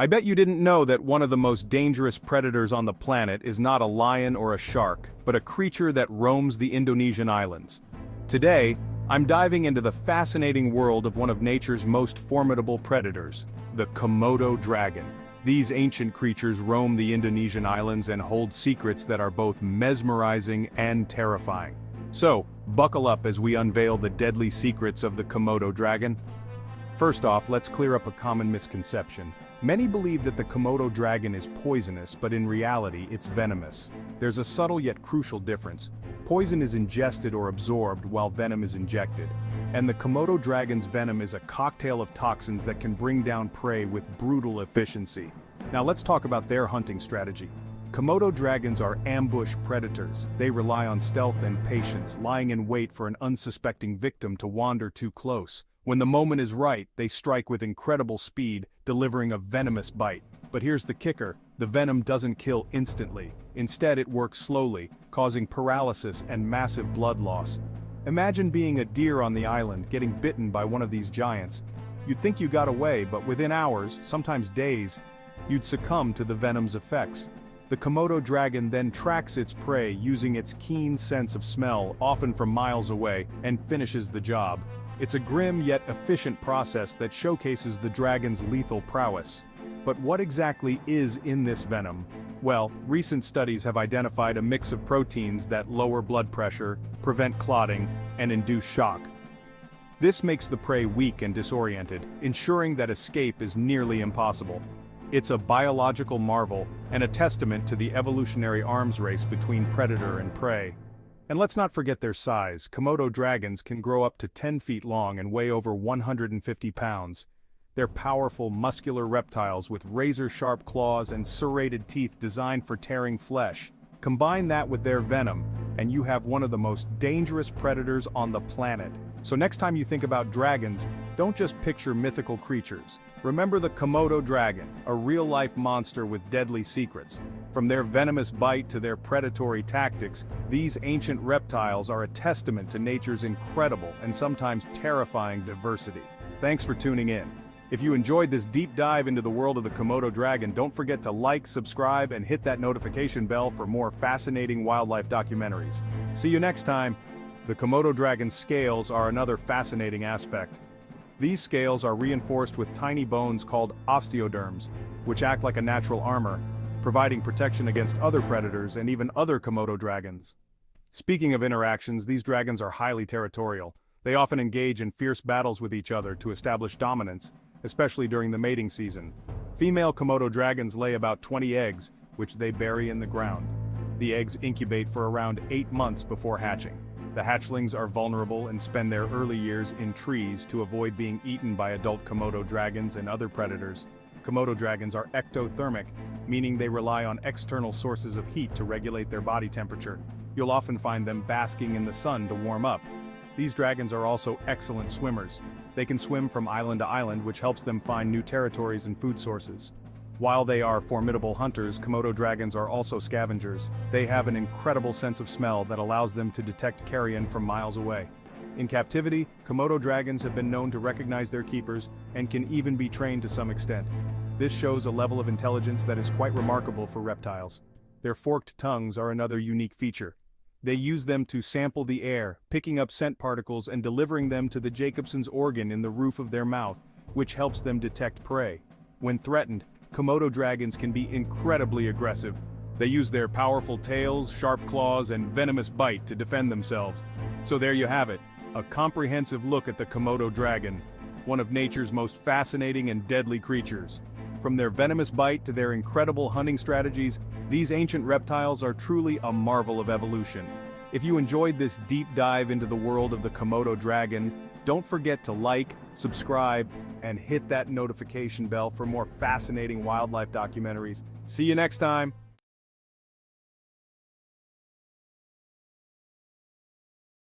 I bet you didn't know that one of the most dangerous predators on the planet is not a lion or a shark, but a creature that roams the Indonesian islands. Today, I'm diving into the fascinating world of one of nature's most formidable predators, the Komodo dragon. These ancient creatures roam the Indonesian islands and hold secrets that are both mesmerizing and terrifying. So, buckle up as we unveil the deadly secrets of the Komodo dragon. First off, let's clear up a common misconception. Many believe that the Komodo dragon is poisonous but in reality it's venomous. There's a subtle yet crucial difference. Poison is ingested or absorbed while venom is injected. And the Komodo dragon's venom is a cocktail of toxins that can bring down prey with brutal efficiency. Now let's talk about their hunting strategy. Komodo dragons are ambush predators. They rely on stealth and patience, lying in wait for an unsuspecting victim to wander too close. When the moment is right, they strike with incredible speed, delivering a venomous bite. But here's the kicker, the venom doesn't kill instantly. Instead it works slowly, causing paralysis and massive blood loss. Imagine being a deer on the island, getting bitten by one of these giants. You'd think you got away, but within hours, sometimes days, you'd succumb to the venom's effects. The Komodo dragon then tracks its prey using its keen sense of smell, often from miles away, and finishes the job. It's a grim yet efficient process that showcases the dragon's lethal prowess. But what exactly is in this venom? Well, recent studies have identified a mix of proteins that lower blood pressure, prevent clotting, and induce shock. This makes the prey weak and disoriented, ensuring that escape is nearly impossible. It's a biological marvel, and a testament to the evolutionary arms race between predator and prey. And let's not forget their size, Komodo dragons can grow up to 10 feet long and weigh over 150 pounds. They're powerful, muscular reptiles with razor-sharp claws and serrated teeth designed for tearing flesh. Combine that with their venom, and you have one of the most dangerous predators on the planet. So next time you think about dragons, don't just picture mythical creatures. Remember the Komodo dragon, a real-life monster with deadly secrets. From their venomous bite to their predatory tactics, these ancient reptiles are a testament to nature's incredible and sometimes terrifying diversity. Thanks for tuning in. If you enjoyed this deep dive into the world of the Komodo dragon, don't forget to like, subscribe, and hit that notification bell for more fascinating wildlife documentaries. See you next time. The Komodo dragon's scales are another fascinating aspect. These scales are reinforced with tiny bones called osteoderms, which act like a natural armor, providing protection against other predators and even other Komodo dragons. Speaking of interactions, these dragons are highly territorial. They often engage in fierce battles with each other to establish dominance, especially during the mating season. Female Komodo dragons lay about 20 eggs, which they bury in the ground. The eggs incubate for around 8 months before hatching. The hatchlings are vulnerable and spend their early years in trees to avoid being eaten by adult Komodo dragons and other predators. Komodo dragons are ectothermic, meaning they rely on external sources of heat to regulate their body temperature. You'll often find them basking in the sun to warm up. These dragons are also excellent swimmers. They can swim from island to island which helps them find new territories and food sources. While they are formidable hunters, Komodo dragons are also scavengers. They have an incredible sense of smell that allows them to detect carrion from miles away. In captivity, Komodo dragons have been known to recognize their keepers and can even be trained to some extent. This shows a level of intelligence that is quite remarkable for reptiles. Their forked tongues are another unique feature. They use them to sample the air, picking up scent particles and delivering them to the Jacobson's organ in the roof of their mouth, which helps them detect prey. When threatened, Komodo dragons can be incredibly aggressive. They use their powerful tails, sharp claws, and venomous bite to defend themselves. So there you have it, a comprehensive look at the Komodo dragon, one of nature's most fascinating and deadly creatures. From their venomous bite to their incredible hunting strategies, these ancient reptiles are truly a marvel of evolution. If you enjoyed this deep dive into the world of the Komodo dragon, don't forget to like, subscribe, and hit that notification bell for more fascinating wildlife documentaries. See you next time!